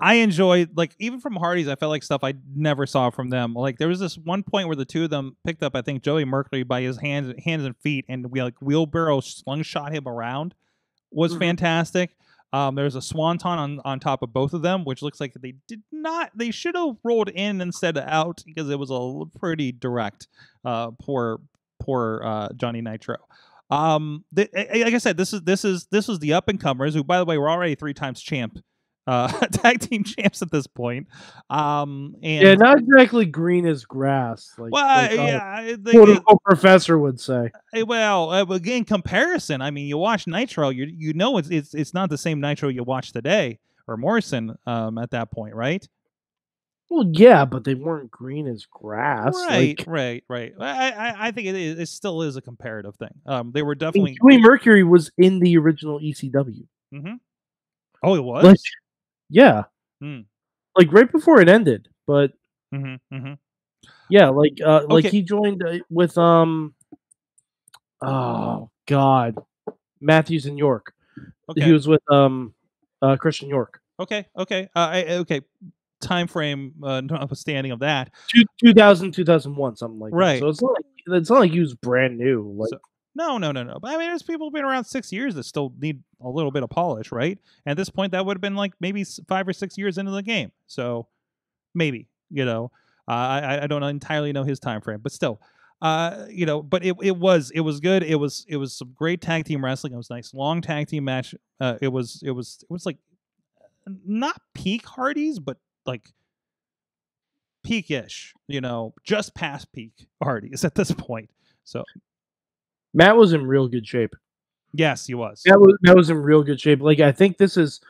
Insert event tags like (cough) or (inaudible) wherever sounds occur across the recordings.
I enjoyed like even from Hardy's, I felt like stuff I never saw from them. Like there was this one point where the two of them picked up, I think Joey Mercury by his hands, hands and feet, and we like wheelbarrow slingshot him around. Was Mhm. fantastic. Um, there's a swanton on on top of both of them, which looks like they did not. They should have rolled in instead of out because it was a pretty direct. Uh, poor poor uh, Johnny Nitro. Um, th- like I said, this is this is this is the up and comers who, by the way, were already three times champ, uh, (laughs) tag team champs at this point. Um, and Yeah, not exactly green as grass. Like, well, like yeah, I think quote unquote professor would say. well, again, comparison, I mean, you watch Nitro, you you know it's it's it's not the same Nitro you watch today or Morrison um at that point, right? Well, yeah, but they weren't green as grass. right, Like, right, right. I, I I think it is. It still is a comparative thing. Um, they were I mean, definitely. Joey Mercury was in the original ECW. hmm Oh, it was. Like, yeah, Hmm. like right before it ended. But hmm hmm yeah, like uh, like he joined uh, with um, oh god, Matthews and York. Okay. He was with um, uh, Christian York. Okay, okay, uh, I, okay. Time frame, uh, notwithstanding of that. Two, 2000, 2001, something like Right. that. So it's not like it's not like he was brand new. Like So- No, no, no, no. But I mean, there's people who've been around six years that still need a little bit of polish, right? At this point, that would have been like maybe five or six years into the game. So maybe, you know, uh, I I don't entirely know his time frame, but still, uh, you know, but it, it was it was good. It was it was some great tag team wrestling. It was nice long tag team match. Uh, it was it was it was like not peak Hardys, but like peak-ish, you know, just past peak Hardys at this (laughs) point. So Matt was in real good shape. yes, he was. That was that was in real good shape. Like I think this is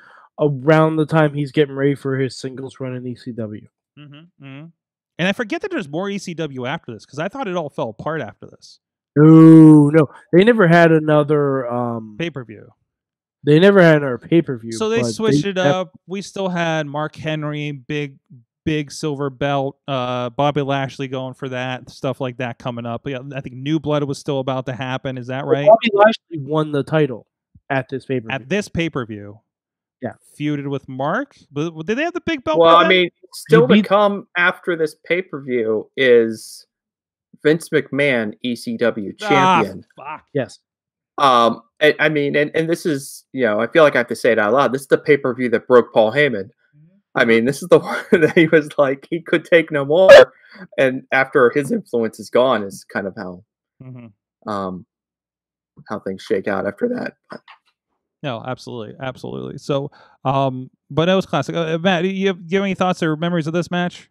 around the time he's getting ready for his singles run in ECW. Mm-hmm, mm-hmm. And I forget that there's more ECW after this because I thought it all fell apart after this No, no, they never had another. Um, pay per view. they never had another pay per view. So they switched it up. We still had Mark Henry, big, big silver belt. Uh, Bobby Lashley going for that stuff like that coming up. Yeah, I think New Blood was still about to happen. Is that right? Bobby Lashley won the title at this pay per view. At this pay per view, Yeah. feuded with Mark. But but did they have the big belt? Well, I then? mean, still to beat- come after this pay per view is Vince McMahon, ECW Ah, champion. fuck. Yes, Um, I, I mean, and, and this is, you know, I feel like I have to say it out loud. This is the pay per view that broke Paul Heyman. I mean, this is the (laughs) one that he was like he could take no more, and after his influence is gone, is kind of how Mhm. um how things shake out after that. But, No, absolutely, absolutely. So, um, but that was classic. Uh, Matt, do you have, you have any thoughts or memories of this match?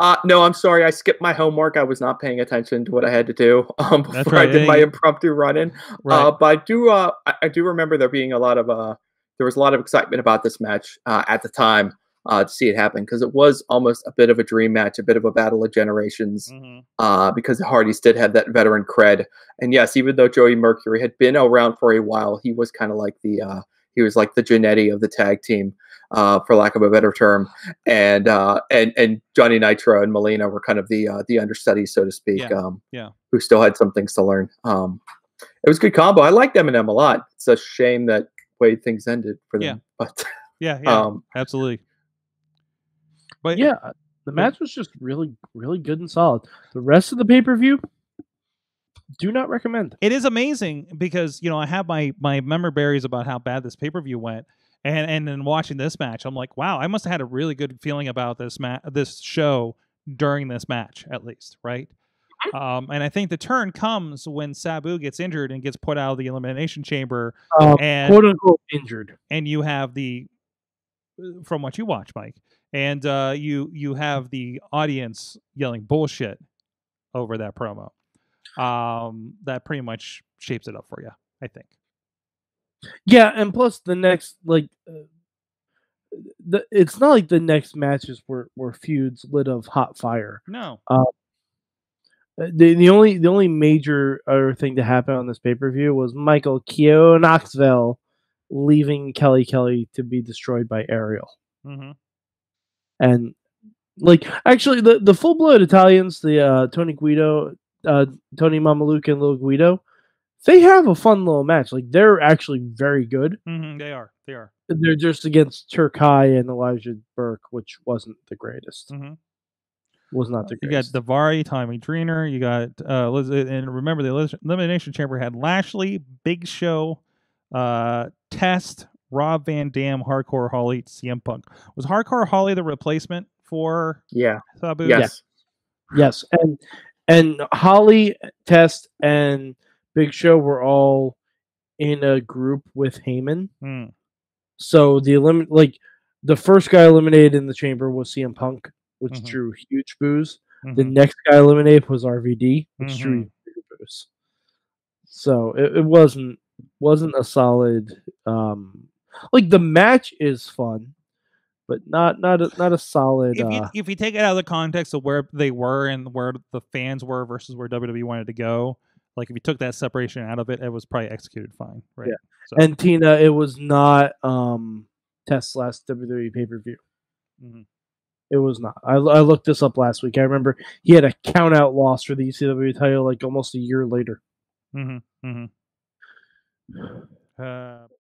uh, no, I'm sorry, I skipped my homework. I was not paying attention to what I had to do (laughs) um, before right, I did yeah, my impromptu run in. Right. Uh, but I do, uh, I, I do remember there being a lot of, uh, there was a lot of excitement about this match uh, at the time uh, to see it happen because it was almost a bit of a dream match, a bit of a battle of generations. Mhm. uh, because the Hardys did have that veteran cred. And yes, even though Joey Mercury had been around for a while, he was kind of like the uh, he was like the Jannetty of the tag team, uh, for lack of a better term. And uh, and and Johnny Nitro and Melina were kind of the uh, the understudies, so to speak. Yeah, Um, yeah. Who still had some things to learn. Um, it was a good combo. I liked MNM a lot. It's a shame that way things ended for them. But Yeah, (laughs) yeah, um, absolutely. But yeah, the match was just really, really good and solid. The rest of the pay per view, do not recommend. it is amazing because you know I have my my memory berries about how bad this pay per view went, and and then watching this match, I'm like, wow, I must have had a really good feeling about this ma- this show during this match at least, right? Um, and I think the turn comes when Sabu gets injured and gets put out of the elimination chamber, Uh, and quote unquote injured. and you have the from what you watch, Mike, and uh, you you have the audience yelling bullshit over that promo. Um, that pretty much shapes it up for you, I think. Yeah, and plus the next like uh, the it's not like the next matches were were feuds lit of hot fire. No, Uh, The the only the only major other thing to happen on this pay per view was Michael Keogh Knoxville leaving Kelly Kelly to be destroyed by Ariel. hmm and like actually the the full blood Italians, the uh, Tony Guido, uh, Tony Mamaluke, and Little Guido, they have a fun little match. Like they're actually very good. hmm they are. They are. They're just against Terkay and Elijah Burke, which wasn't the greatest. Mhm. Was not the You got greatest. Daivari, Tommy Dreamer. You got uh, Liz- and remember the elimination chamber had Lashley, Big Show, uh, Test, Rob Van Dam, Hardcore Holly, CM Punk. Was Hardcore Holly the replacement for Yeah. Sabu? Yes. yes, and and Holly, Test, and Big Show were all in a group with Heyman. Hmm. So the elim- like the first guy eliminated in the chamber was CM Punk, which Mhm. drew huge boos. The Mhm. next guy eliminated was RVD, which drew Mhm. huge boos. So it, it wasn't wasn't a solid um like the match is fun, but not not a, not a solid if you uh, if you take it out of the context of where they were and where the fans were versus where WWE wanted to go, like if you took that separation out of it, it was probably executed fine, right? Yeah. So, and Tina, it was not um Test's last WWE pay per view. Mhm. It was not. I, I looked this up last week. I remember he had a count out loss for the ECW title like almost a year later. hmm hmm uh,